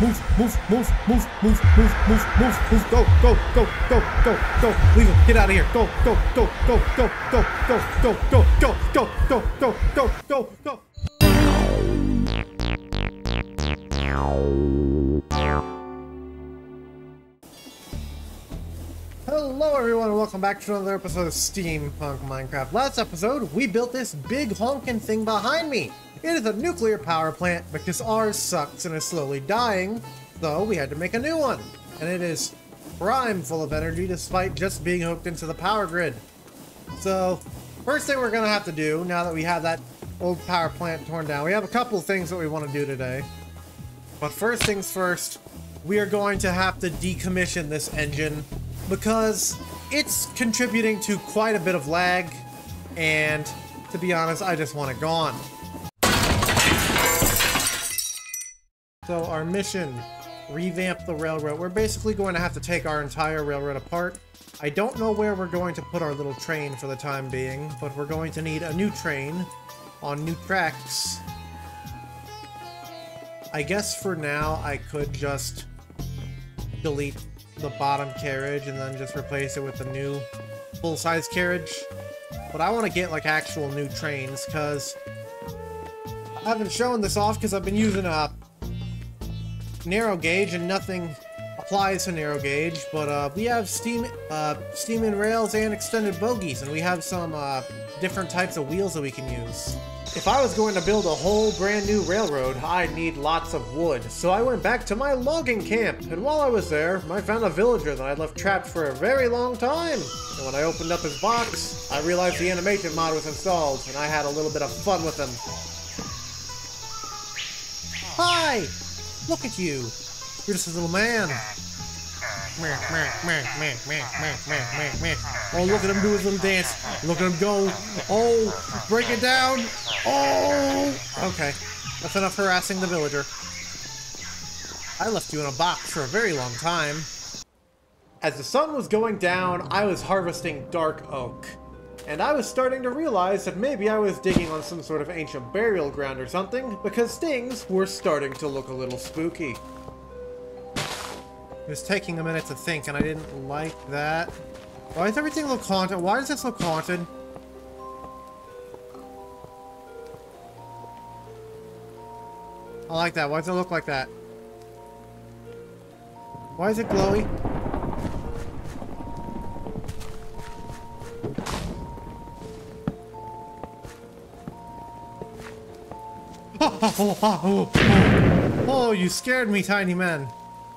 move, move, move, move, move, move, move, move, move, go, go, go, go, go, go, leave him, get out of here, go, go, go, go, go, go, go, go, go, go, go, go, go, go, go, go. Hello everyone and welcome back to another episode of Steampunk Minecraft. Last episode, we built this big honkin' thing behind me. It is a nuclear power plant because ours sucks and is slowly dying, so we had to make a new one. And it is prime full of energy despite just being hooked into the power grid. So, first thing we're gonna have to do, now that we have that old power plant torn down, we have a couple things that we want to do today. But first things first, we are going to have to decommission this engine because it's contributing to quite a bit of lag and to be honest, I just want it gone. So our mission, revamp the railroad. We're basically going to have to take our entire railroad apart. I don't know where we're going to put our little train for the time being, but we're going to need a new train on new tracks. I guess for now I could just delete the bottom carriage and then just replace it with a new full-size carriage. But I want to get like actual new trains because I haven't shown this off because I've been using a narrow gauge and nothing applies to narrow gauge. But uh, we have steam, uh, Steam 'n' Rails and extended bogies and we have some uh, different types of wheels that we can use. If I was going to build a whole brand new railroad, I'd need lots of wood, so I went back to my logging camp, and while I was there, I found a villager that I'd left trapped for a very long time. And when I opened up his box, I realized the animation mod was installed, and I had a little bit of fun with him. Hi! Look at you! You're just a little man. Oh, look at him do his little dance. Look at him go. Oh, break it down. Oh. Okay, that's enough harassing the villager. I left you in a box for a very long time. As the sun was going down, I was harvesting dark oak. And I was starting to realize that maybe I was digging on some sort of ancient burial ground or something, because things were starting to look a little spooky. It was taking a minute to think, and I didn't like that. Why does everything look haunted? Why does this look haunted? I like that. Why does it look like that? Why is it glowy? Oh, you scared me, tiny man.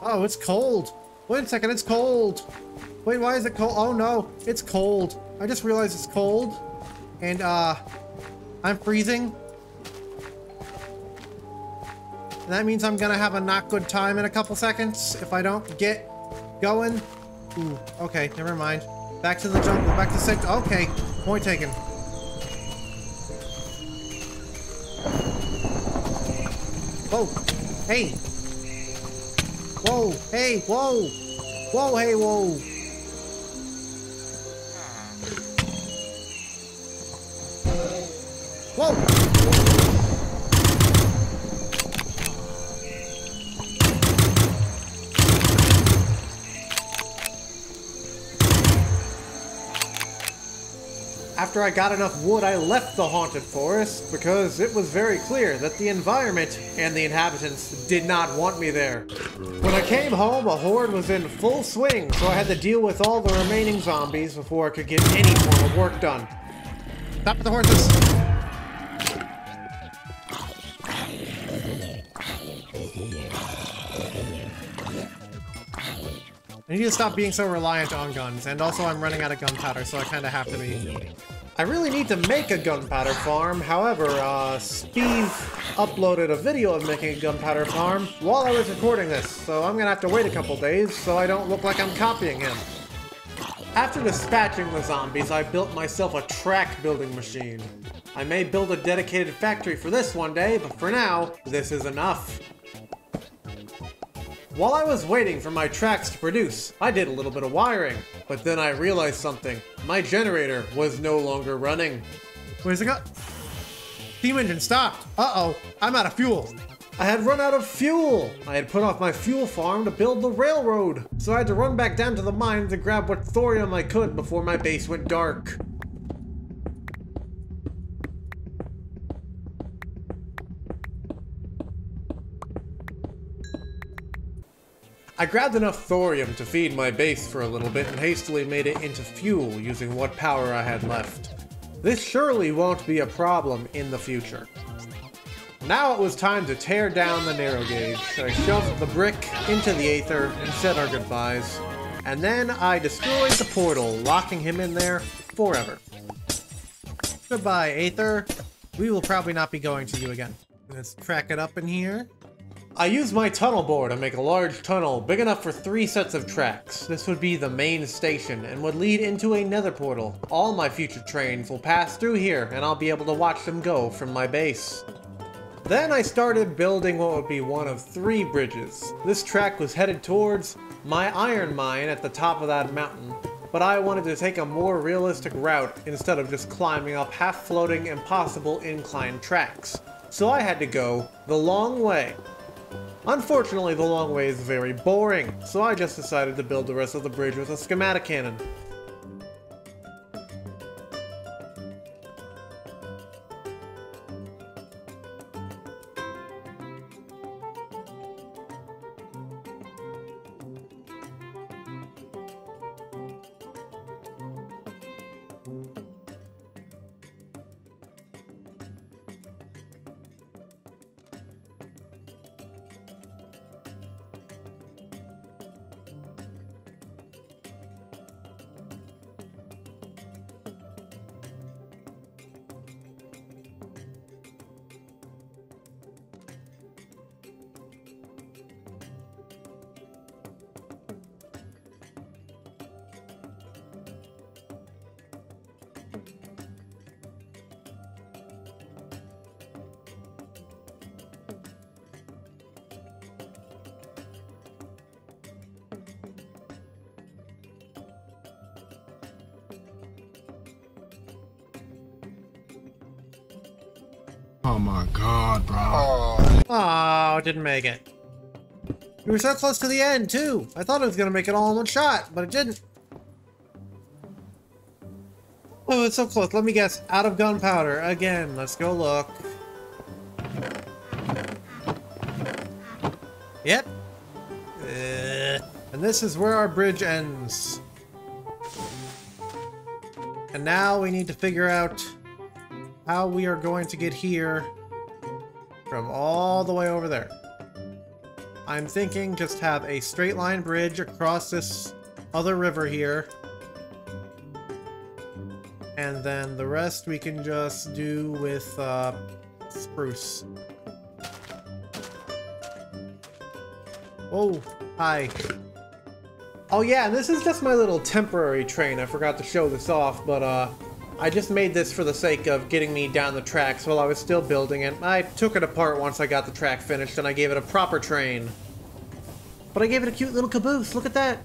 Oh, it's cold. Wait a second, it's cold. Wait, why is it cold? Oh no, it's cold. I just realized it's cold. And, uh, I'm freezing. And that means I'm gonna have a not good time in a couple seconds if I don't get going. Ooh, okay, never mind. Back to the jungle, back to six. Okay, point taken. Whoa, hey, Whoa, hey, whoa! Whoa, hey, whoa! Whoa! After I got enough wood, I left the haunted forest because it was very clear that the environment and the inhabitants did not want me there. When I came home, a horde was in full swing, so I had to deal with all the remaining zombies before I could get any form of work done. Stop with the horses! I need to stop being so reliant on guns, and also I'm running out of gunpowder, so I kind of have to be. I really need to make a gunpowder farm, however, uh, Steve uploaded a video of making a gunpowder farm while I was recording this, so I'm gonna have to wait a couple days so I don't look like I'm copying him. After dispatching the zombies, I built myself a track building machine. I may build a dedicated factory for this one day, but for now, this is enough. While I was waiting for my tracks to produce, I did a little bit of wiring, but then I realized something. My generator was no longer running. Where's it go? Steam engine stopped. Uh-oh, I'm out of fuel. I had run out of fuel! I had put off my fuel farm to build the railroad, so I had to run back down to the mine to grab what thorium I could before my base went dark. I grabbed enough thorium to feed my base for a little bit and hastily made it into fuel using what power I had left. This surely won't be a problem in the future. Now it was time to tear down the narrow gauge. I shoved the brick into the Aether and said our goodbyes. And then I destroyed the portal, locking him in there forever. Goodbye, Aether. We will probably not be going to you again. Let's crack it up in here. I used my tunnel bore to make a large tunnel big enough for three sets of tracks. This would be the main station and would lead into a nether portal. All my future trains will pass through here and I'll be able to watch them go from my base. Then I started building what would be one of three bridges. This track was headed towards my iron mine at the top of that mountain, but I wanted to take a more realistic route instead of just climbing up half-floating impossible incline tracks. So I had to go the long way. Unfortunately, the long way is very boring, so I just decided to build the rest of the bridge with a schematicannon. Oh my god, bro. Oh, didn't make it. We were so close to the end, too. I thought it was going to make it all in one shot, but it didn't. Oh, it's so close. Let me guess. Out of gunpowder. Again, let's go look. Yep. Uh, and this is where our bridge ends. And now we need to figure out how we are going to get here from all the way over there. I'm thinking just have a straight line bridge across this other river here. And then the rest we can just do with uh, spruce. Oh, hi. Oh yeah, this is just my little temporary train. I forgot to show this off, but uh, I just made this for the sake of getting me down the tracks while I was still building it. I took it apart once I got the track finished and I gave it a proper train. But I gave it a cute little caboose, look at that!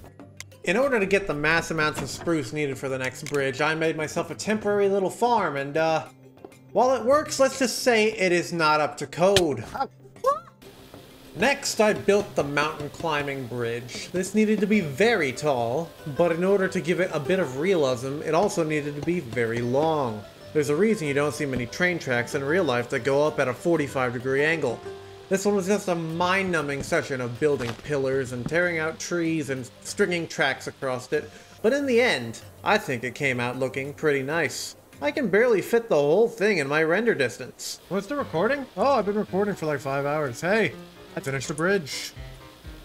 In order to get the mass amounts of spruce needed for the next bridge, I made myself a temporary little farm and, uh, while it works, let's just say it is not up to code. Next, I built the mountain climbing bridge. This needed to be very tall, but in order to give it a bit of realism, it also needed to be very long. There's a reason you don't see many train tracks in real life that go up at a 45 degree angle. This one was just a mind-numbing session of building pillars and tearing out trees and stringing tracks across it, but in the end, I think it came out looking pretty nice. I can barely fit the whole thing in my render distance. What's the recording? Oh, I've been recording for like five hours. Hey, I finished the bridge.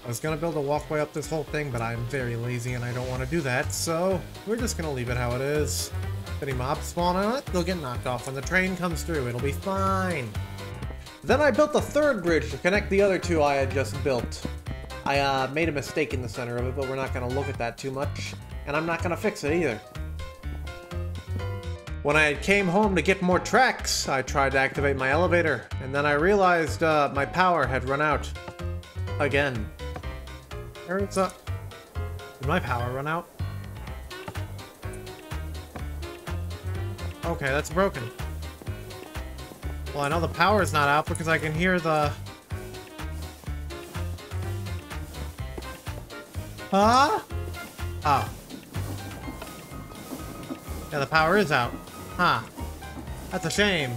I was gonna build a walkway up this whole thing, but I'm very lazy and I don't want to do that, so we're just gonna leave it how it is. If any mobs spawn on it, they'll get knocked off when the train comes through. It'll be fine. Then I built the third bridge to connect the other two I had just built. I uh, made a mistake in the center of it, but we're not to look at that too much. And I'm not to fix it either. When I came home to get more tracks, I tried to activate my elevator, and then I realized uh, my power had run out. Again. Parents up. Did my power run out? Okay, that's broken. Well, I know the power is not out because I can hear the... Huh? Oh. Yeah, the power is out. Huh. That's a shame.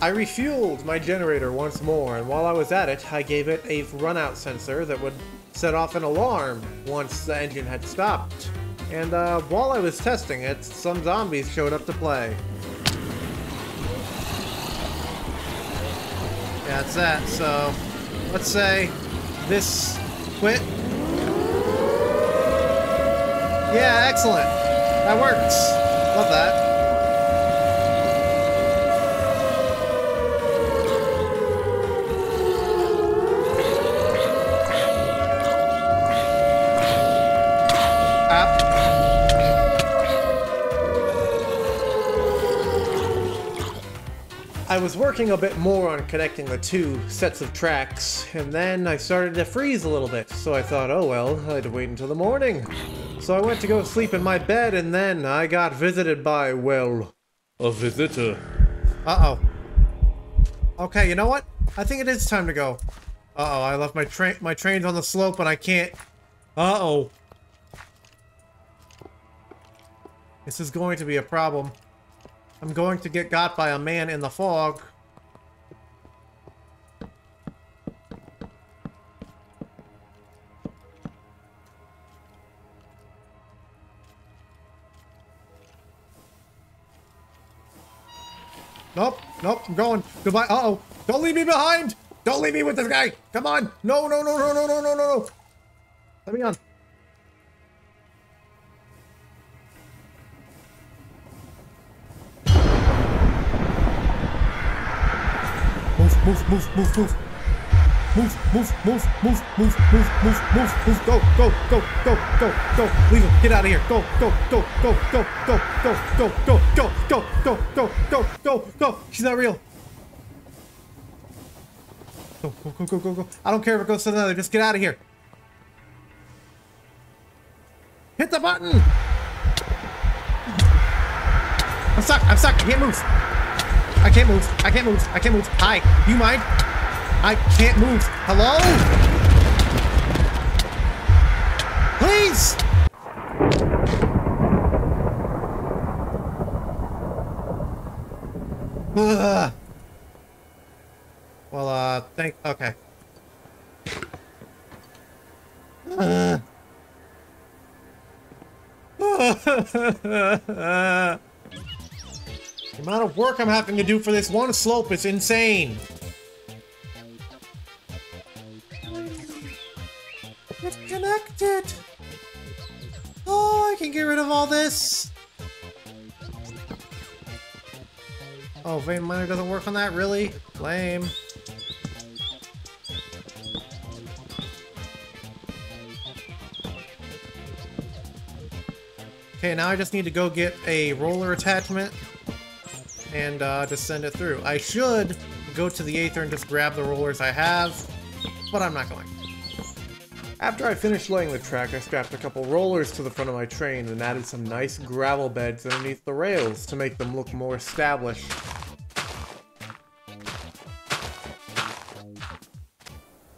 I refueled my generator once more, and while I was at it, I gave it a runout sensor that would set off an alarm once the engine had stopped. And uh, while I was testing it, some zombies showed up to play. Yeah, that's that. So, let's say this quit. Yeah, excellent. That works. Love that. I was working a bit more on connecting the two sets of tracks, and then I started to freeze a little bit, so I thought, oh well, I'd wait until the morning. So I went to go sleep in my bed, and then I got visited by, well, a visitor. Uh-oh. Okay, you know what? I think it is time to go. Uh-oh, I left my train my trains on the slope and I can't... Uh-oh. This is going to be a problem. I'm going to get got by a man in the fog. Nope, nope, I'm going. Goodbye. Uh-oh. Don't leave me behind! Don't leave me with this guy! Come on! No, no, no, no, no, no, no, no! Let me on. Move, move, move, move. Move, move, move, move, move, move, move, move, go, go, go, go, go, go, leave him, get out of here, go, go, go, go, go, go, go, go, go, go, go, go, go, go, go, go, she's not real. Go, go, go, go, go, go. I don't care if it goes to another, just get out of here. Hit the button! I'm stuck, I'm stuck, I can't move. I can't move. I can't move. I can't move. Hi. You mind? I can't move. Hello? Please! Ugh. Well, uh, thank- okay. Uh. The amount of work I'm having to do for this one slope is insane. It's connected. Oh, I can get rid of all this. Oh, vein miner doesn't work on that? Really? Lame. Okay, now I just need to go get a roller attachment and uh, just send it through. I should go to the Aether and just grab the rollers I have, but I'm not going. After I finished laying the track, I strapped a couple rollers to the front of my train and added some nice gravel beds underneath the rails to make them look more established.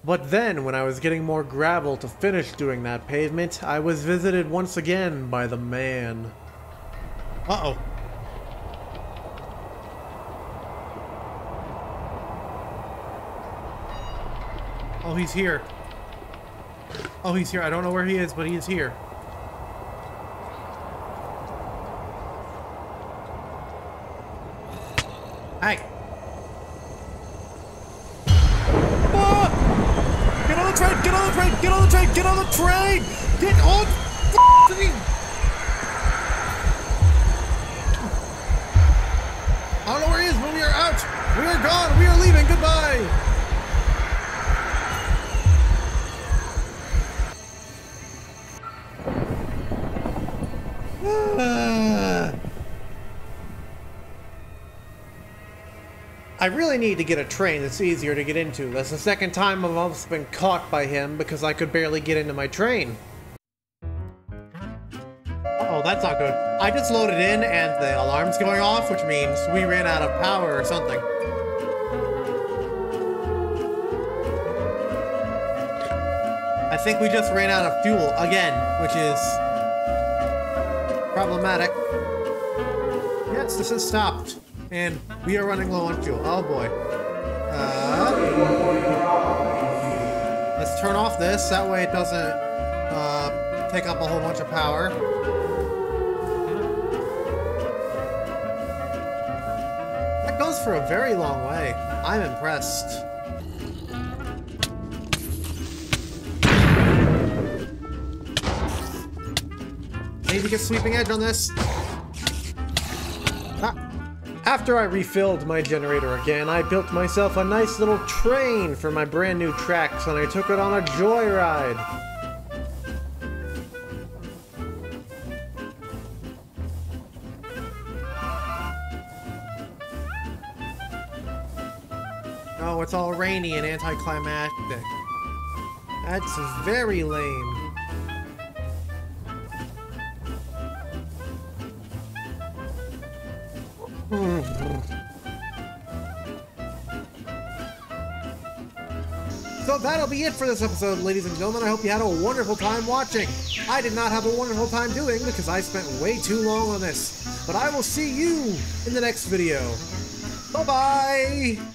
But then, when I was getting more gravel to finish doing that pavement, I was visited once again by the man. Uh-oh. Oh, he's here. Oh, he's here. I don't know where he is, but he is here. Hi. Ah! Get on the train! Get on the train! Get on the train! Get on the train! Get on the! I don't know where he is, but we are out! We are gone! We are leaving! Goodbye! I really need to get a train that's easier to get into. That's the second time I've almost been caught by him because I could barely get into my train. Oh that's not good. I just loaded in and the alarm's going off, which means we ran out of power or something. I think we just ran out of fuel again, which is problematic. Yes, this has stopped. And we are running low on fuel. Oh boy. Uh, let's turn off this. That way it doesn't uh, take up a whole bunch of power. That goes for a very long way. I'm impressed. Need to get sweeping edge on this. Ah. After I refilled my generator again, I built myself a nice little train for my brand new tracks and I took it on a joyride. Oh, it's all rainy and anticlimactic. That's very lame. That'll be it for this episode, ladies and gentlemen. I hope you had a wonderful time watching. I did not have a wonderful time doing because I spent way too long on this. But I will see you in the next video. Bye-bye!